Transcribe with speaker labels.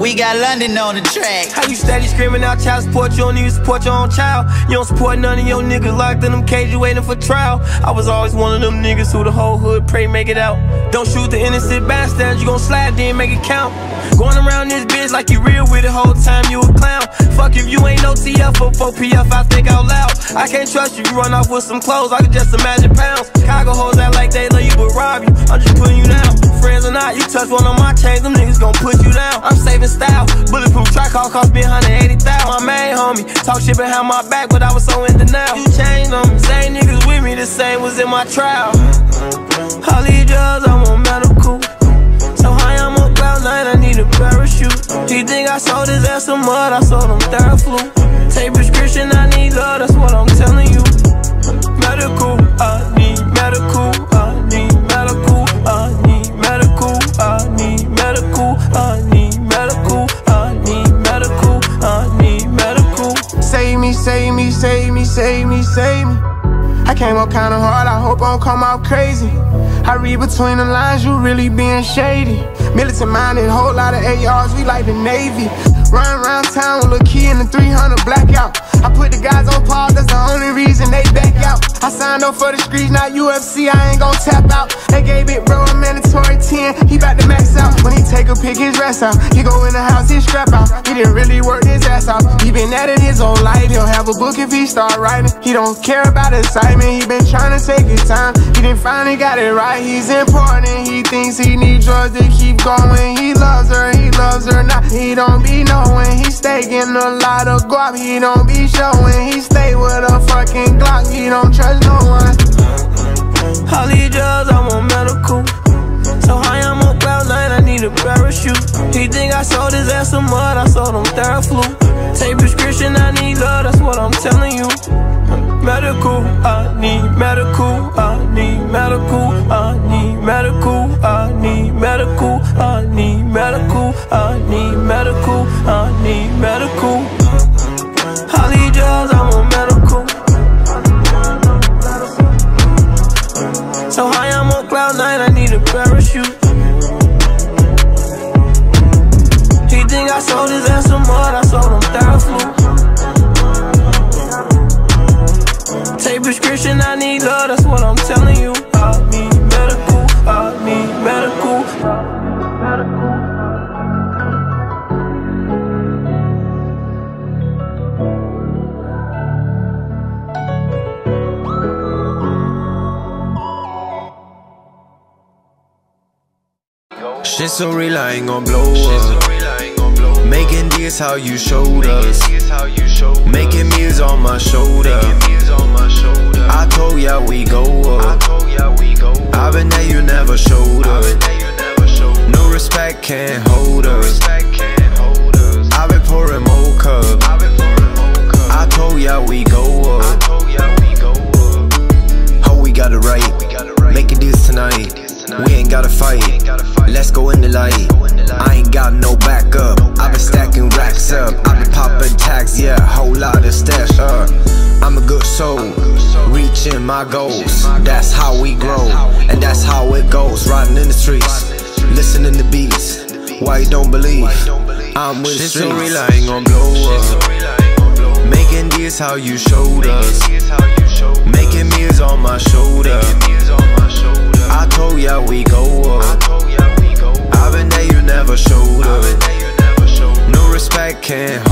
Speaker 1: we got London on the track.
Speaker 2: How you steady screaming out child support? You don't even support your own child. You don't support none of your niggas locked in them cages waiting for trial. I was always one of them niggas who the whole hood pray make it out. Don't shoot the innocent bystanders, you gon' slide then make it count. Going around this bitch like you real with the whole time you a clown. Fuck if you ain't no TF or 4PF, I think out loud. I can't trust you, you run off with some clothes, I can just imagine pounds. Chicago hoes act like they love you but rob you. I'm just putting you down. Friends or not, you touch one of my chains, them niggas gon' put you down. I'm saving style. Bulletproof track all cost me 180,000. My main homie talk shit behind my back, but I was so in denial. You changed them, same niggas with me, the same was in my trial. All these drugs, I'm on medical. So high, I'm on cloud nine, I need a parachute. He think I sold his ass some mud, I sold him Theraflu. Take prescription, I need love, that's what I'm telling you. Medical, I need medical, I need medical, I need medical, I need medical, I need medical, I need medical, I need medical.
Speaker 3: Save me, save me, save me, save me, save me. I came up kinda hard, I hope I don't come out crazy. I read between the lines, you really being shady. Militant minded, whole lot of ARs, we like the Navy. Run around town with a key in the 300 blackout. I put the guys on pause, that's the only reason they back out. I signed up for the streets, not UFC, I ain't gon' tap out. They gave it bro a mandatory 10, he bout to max out. He pick his rest out, he go in the house, he strap out. He didn't really work his ass out. He been at it his whole life, he'll have a book if he start writing. He don't care about excitement, he been trying to take his time. He didn't finally got it right, he's important. He thinks he need drugs to keep going. He loves her, he loves her not. He don't be knowing, he stay getting a lot of guap. He don't be showing, he stay with a fucking Glock. He don't trust no one.
Speaker 2: These drugs, I'm on medical. Need a parachute. He think I sold his ass some mud, I sold him Theraflu. Take prescription, I need love, that's what I'm telling you. Medical, I need medical, I need medical, I need medical, I need medical, I need medical, I need medical, I need medical. These drugs, I'm on medical. So high, I'm on cloud nine, I need a parachute. I sold his ass some mud, I sold him Theraflu. Take prescription, I need love, that's what I'm telling you. I need medical, I need medical.
Speaker 4: Shit so real, I ain't gon' blow up. Making this how you showed us. Making meals on my shoulder. I told ya we go up. I've been there, you never showed up. I've been that you never showed up. No respect can't hold us. I've been pouring more cup. I told ya we go up. How we got it right. Making this tonight. We ain't gotta fight. Let's go in the light. I ain't got no backup. I've been stacking racks up. I've been popping tags, yeah, whole lot of stash uh. up. I'm a good soul, reaching my goals. That's how we grow, and that's how it goes. Riding in the streets, listening to beats. Why you don't believe? I'm with the streets. so real, I ain't gon' blow up. Making this how you showed us. Making meals on my shoulder. I told can't.